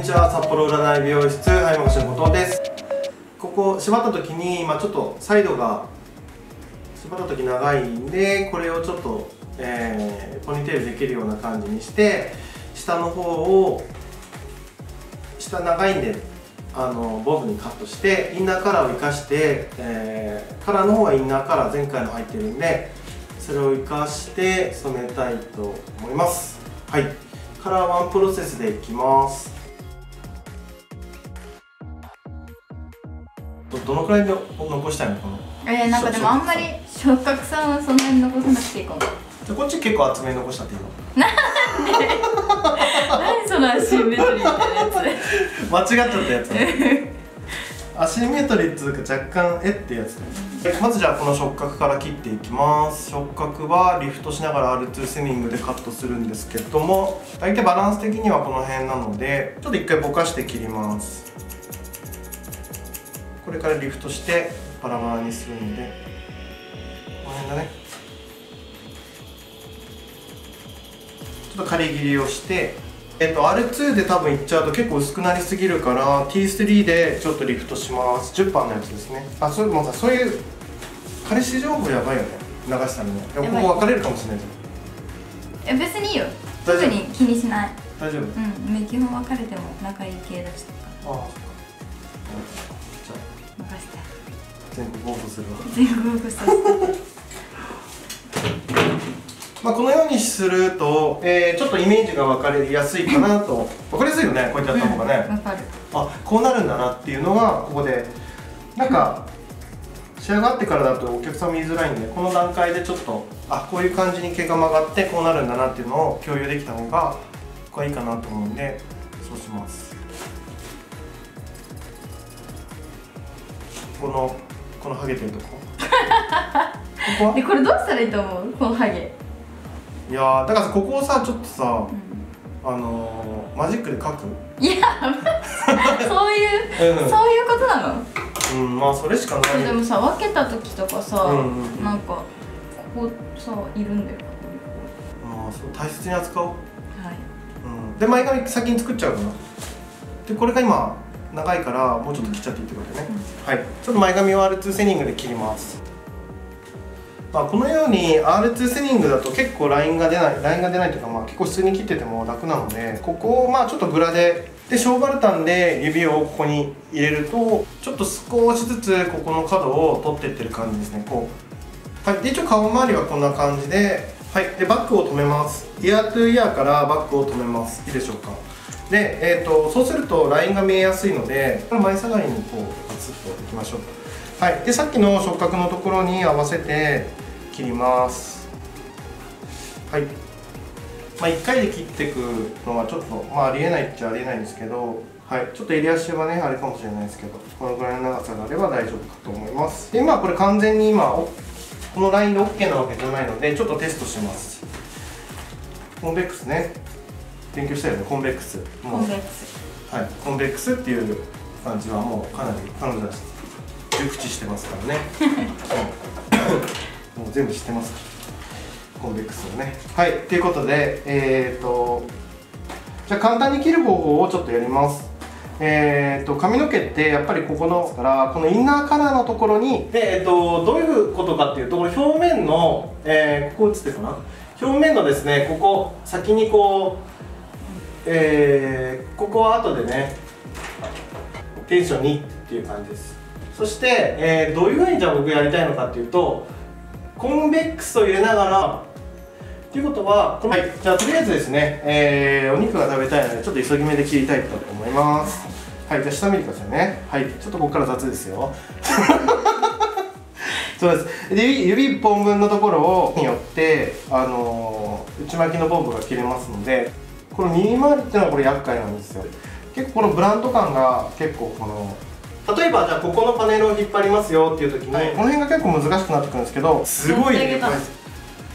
にちは札幌占い美容室はいもしの後藤です。ここ縛った時に、まあ、ちょっとサイドが縛った時長いんでこれをちょっと、えー、ポニーテールできるような感じにして下の方を下長いんであのボブにカットしてインナーカラーを生かして、えー、カラーの方はインナーカラー前回の入ってるんでそれを生かして染めたいと思います。はい。カラーワンプロセスでいきます。どどのくらいで残したいの？かなえー、なんかでもあんまり触角さんはそんなに残さなくていいかも。じゃこっち結構厚めに残したっていいの？なんで？何そのアシンメトリーみた間違っちゃったやつアシンメトリーっていうか若干えってやつまずじゃあこの触角から切っていきます。触角はリフトしながら R2 セニングでカットするんですけども大体バランス的にはこの辺なのでちょっと一回ぼかして切りますこれからリフトしてバラバラにするのでこの辺だね。ちょっと仮切りをしてえっと、R2 で多分いっちゃうと結構薄くなりすぎるから T3 でちょっとリフトします。10番のやつですね。あそれもさそういう彼氏情報やばいよね。流したらね。ここ分かれるかもしれないじゃん。え別にいいよ。特に気にしない。大丈夫？うん。基本別れても仲いい系だしとか。ああそっか全部応募するわ。全部応募させてまあ、このようにすると、えー、ちょっとイメージが分かりやすいかなと。分かりやすいよねこうやってやった方がね、うん、かる。あこうなるんだなっていうのがここで。なんか仕上がってからだとお客さん見づらいんでこの段階でちょっとあこういう感じに毛が曲がってこうなるんだなっていうのを共有できた方がここはいいかなと思うんでそうします。このこのハゲてるとこ。ここでこれどうしたらいいと思う？このハゲ。いやだからここをさちょっとさ、うん、あのー、マジックで描く？いやそういう、うん、そういうことなの？うんまあそれしかない。でもさ分けた時とかさ、うんうんうん、なんかここさいるんだよ。ああそう大切に扱おう。はい、うん、で前髪先に作っちゃうかな。でこれが今長いからもうちょっと切っちゃっていいってことね、うん、はい。ちょっと前髪を R2 セニングで切ります。まあ、このように R2 セニングだと結構ラインが出ないラインが出ないというか、まあ、結構普通に切ってても楽なのでここをまあちょっとグラででショーバルタンで指をここに入れるとちょっと少しずつここの角を取っていってる感じですね。こう、はい、で一応顔周りはこんな感じではい。でバックを止めます。イヤートゥイヤーからバックを止めます。いいでしょうかで、えーと、そうするとラインが見えやすいので前下がりにこうガツッといきましょうはい、でさっきの触覚のところに合わせて切ります。はい。まあ、1回で切っていくのはちょっと、まあ、ありえないっちゃありえないんですけど、はい、ちょっと襟足はねあれかもしれないですけどこのぐらいの長さがあれば大丈夫かと思います。で今これ完全に今このラインで OK なわけじゃないのでちょっとテストします。コンベックスね。勉強したよね。コンベックス。コンベックス。はい。コンベックスっていう感じはもうかなり彼女は熟知してますからね。もう。全部知ってます。コンベックスをね。はい。ということでえっ、ー、とじゃあ簡単に切る方法をちょっとやります。えーと、髪の毛ってやっぱりここのからこのインナーカラーのところにで、えーと、どういうことかっていうとこの表面の、えー、ここ映ってるかな？表面のですねここ先にこう、えー、ここは後でねテンション2っていう感じです。そして、えー、どういうふうにじゃあ僕やりたいのかっていうとコンベックスを入れながらということは、はい、じゃあとりあえずですね、えー、お肉が食べたいのでちょっと急ぎ目で切りたいと思います。はいじゃあ下見てくださいね。はいちょっとここから雑ですよ。そうです。で指1本分のところをによってあのー、内巻きのボンブが切れますのでこの右回りっていうのはこれ厄介なんですよ。結構このブランド感が結構この例えばじゃあここのパネルを引っ張りますよっていう時に、はい、この辺が結構難しくなってくるんですけどすごいね。あ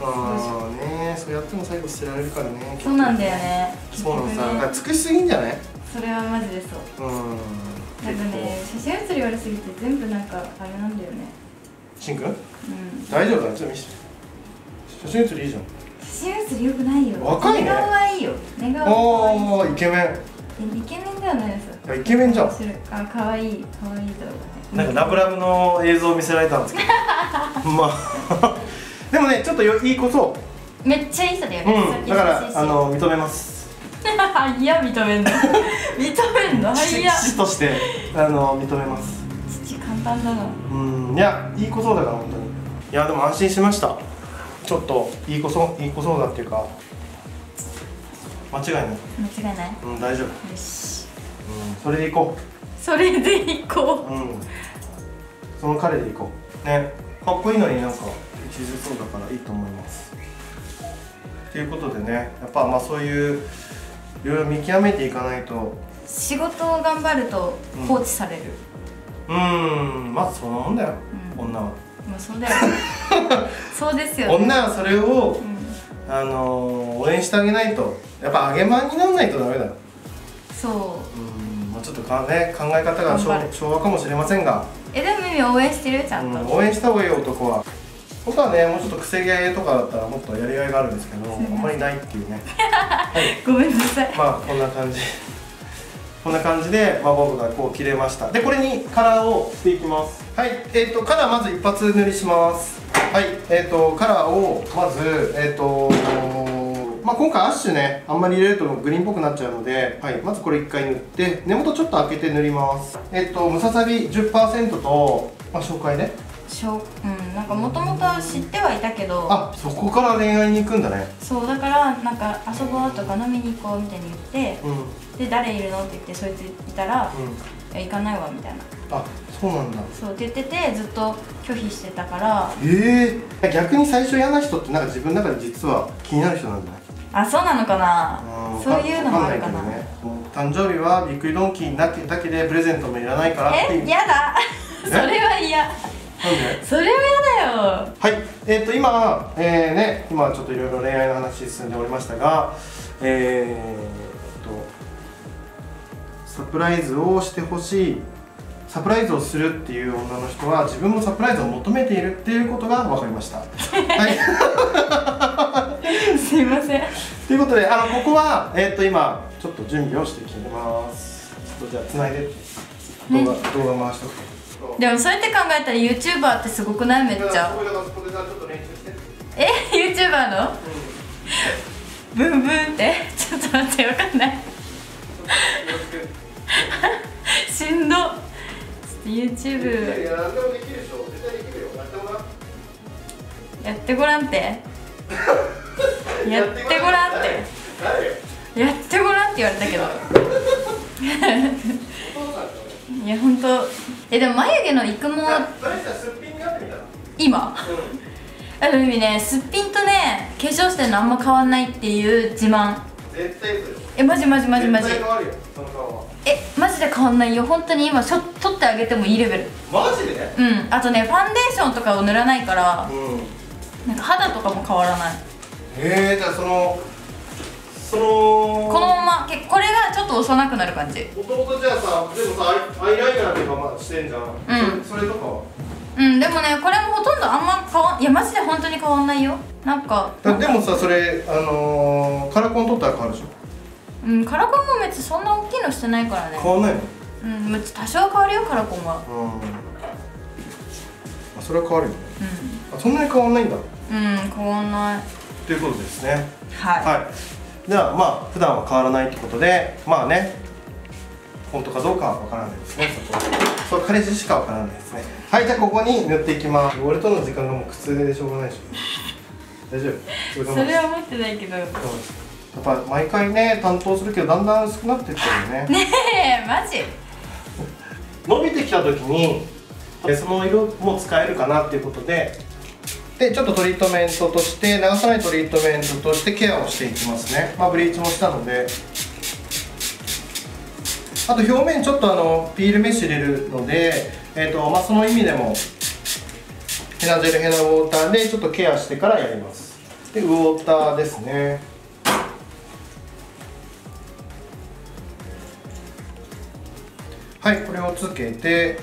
あねそうやっても最後捨てられるからね。そうなんだよね。そうなのさ、ね、尽くしすぎんじゃない？それはマジでそう。うん。なんかね写真写り悪すぎて全部なんかあれなんだよね。しんくん、うん、大丈夫だ。ちょっと見せて。写真写りいいじゃん写真写りよくないよ。若いね。寝顔はいいよ。寝顔ああイケメン。イケメンではゃないです。イケメンじゃん。あ可愛い可愛い動画ね。なんかラブラブの映像を見せられたんですけど。まあ。でもねちょっとよいい子そめっちゃいい人だよう、ね、うん、だからあの認めます。いや認めんの。認めんの？はいや父としてあの認めます。父簡単だな。うん。いやいい子そうだから本当に。いやでも安心しましたちょっといい子そういい子そうだっていうか間違いない。間違いない？うん大丈夫。よし。うんそれでいこそれでいこう。うん。その彼でいこう。ねかっこいいのになんか一途そうだからいいと思います。ということでねやっぱまあそういういろいろ見極めていかないと。う仕事を頑張ると放置される。うーん。まあそんなもんだよ、うん。女はもうそうだよ そうですよね。女はそれをうん。あのー応援してあげないと。やっぱ揚げまんにならないとダメだ。よそう。うん。まあちょっとか、ね、考え方が昭和かもしれませんが、えでもミミ応援してるちゃんと、うん、応援した方がいいよ男は。僕はねもうちょっと癖毛とかだったらもっとやりがいがあるんですけどあん。んまりないっていうね。ごめんなさい。まあこんな感じこんな感じで、まあ、僕がこう切れました。でこれにカラーをしていきます。はい。えっ、とカラーまず一発塗りします。はい。えっ、とカラーをまずえっ、とまあ、今回アッシュねあんまり入れるとグリーンっぽくなっちゃうので、はい、まずこれ1回塗って根元ちょっと開けて塗ります。えっ、とムササビ10%と、まあ、紹介ねしょううんなんかもともと知ってはいたけどあそこから恋愛に行くんだね。そうだからなんか遊ぼうとか飲みに行こうみたいに言ってうん。うんで誰いるのって言ってそいついたら「いや行かないわ」みたいな。あそうなんだ。そうって言っててずっと拒否してたから。ええ逆に最初嫌な人ってなんか自分の中で実は気になる人なんじゃない？あそうなのかな？うん。そういうのもあるかな。誕生日はびっくりドンキーだけだけでプレゼントもいらないからっていう。え？やだ。それは嫌それは嫌だよ。はい。えっ、と今えー、ね今ちょっといろいろ恋愛の話進んでおりましたがえー、とサプライズをしてほしいサプライズをするっていう女の人は自分もサプライズを求めているっていうことが分かりました。はい。すいません。ということであのここは、えー、と今ちょっと準備をしてきてます。ちょっとじゃあつないで。動画,、動画回しとくでもそうやって考えたら YouTuber ってすごくない？めっちゃ。え？YouTuber の？ブンブンって？ちょっと待ってわかんない。しんど。YouTube いやってごらんって？やってごらんって。誰？やってごらんって言われたけど いや本当。えでも眉毛の育毛。今？あの意味ねすっぴんとね化粧してるのあんま変わんないっていう自慢。絶対えマジマジマジマジ。えマジで変わんないよ。本当に今しょ取ってあげてもいいレベル。マジで？うん。あとねファンデーションとかを塗らないからうん。なんか肌とかも変わらない。へえじゃあそのその。このままけこれがちょっと幼くなる感じ。もともとじゃあさでもさアイアイライナーとかまあしてんじゃん、うん。それとかは？うんでもねこれもほとんどあんま変わんいやマジで本当に変わんないよ。なんか。だでもさそれあのー、カラコン取ったら変わるでしょ？うんカラコンも別にそんな大きいのしてないからね。変わんないの？うん多少は変わるよカラコンは。うん。あそれは変わるよね。うあそんなに変わんないんだ。んうん変わんない。ということですね。はい、はいじゃあまあ普段は変わらないってことでまあね本当かどうかは分からないですね。そこはそう彼氏しか分からないですね。はいじゃあここに塗っていきます。俺との時間がもう苦痛でしょうがないでし。ょ大丈夫？それは思ってないけど。ねう。んやっぱ毎回ね担当するけどだんだん薄くなってってるよね。えマジ？伸びてきた時にえその色も使えるかなっていうことででちょっとトリートメントとして流さないトリートメントとしてケアをしていきますね。まあブリーチもしたので。あと表面ちょっとあのピールメッシュ入れるので、えーとまあ、その意味でもヘナジェルヘナウォーターでちょっとケアしてからやります。でウォーターですね。はいこれをつけて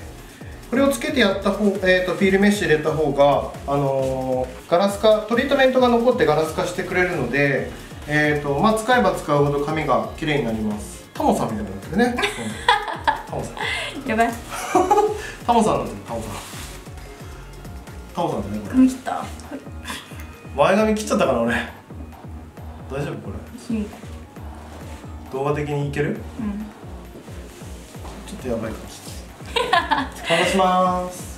これをつけてやった方、えーと、フィールメッシュ入れた方が、あのーガラス化トリートメントが残ってガラス化してくれるので、えーとまあ、使えば使うほど髪が綺麗になります。タモさんみたいになってるね、うん、タモさん。やばいタモさん。なんだよタモさん。タモさんだねこれ？髪切った。はい前髪切っちゃったから俺。大丈夫これ？動画的にいける？うん。ちょっとやばいかもしれない離します。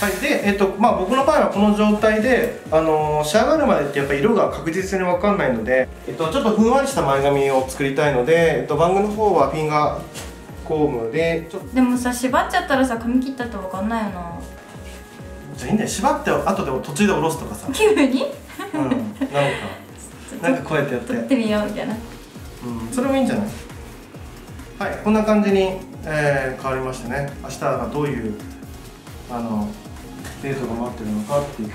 はいでえっとまあ僕の場合はこの状態で、あのー仕上がるまでってやっぱ色が確実に分かんないので、えっと、ちょっとふんわりした前髪を作りたいので、えっと、バングの方はフィンガーコームでちょっとでもさ縛っちゃったらさ髪切ったって分かんないよな。じゃあいいんだよ。縛って後で途中で下ろすとかさ、急に？うん、なんか。なんかこうやってやって。撮ってみようみたいなそれもいいんじゃない？はいこんな感じに、えー変わりましてね。明日がどういうあのデートが待ってるのかっていう。